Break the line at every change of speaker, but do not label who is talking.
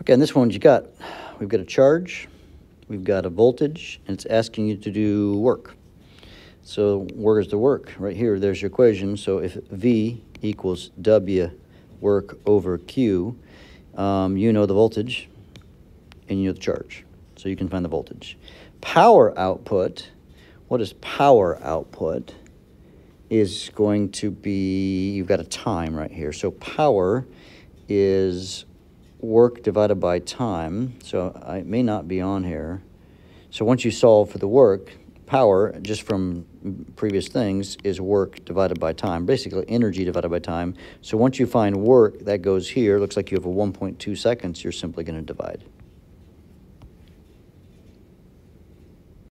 Okay, and this one you got, we've got a charge, we've got a voltage, and it's asking you to do work. So where's the work? Right here, there's your equation. So if V equals W work over Q, um, you know the voltage and you know the charge. So you can find the voltage. Power output, what is power output? Is going to be, you've got a time right here. So power is work divided by time. So I may not be on here. So once you solve for the work, power, just from previous things, is work divided by time, basically energy divided by time. So once you find work, that goes here. Looks like you have a 1.2 seconds. You're simply going to divide.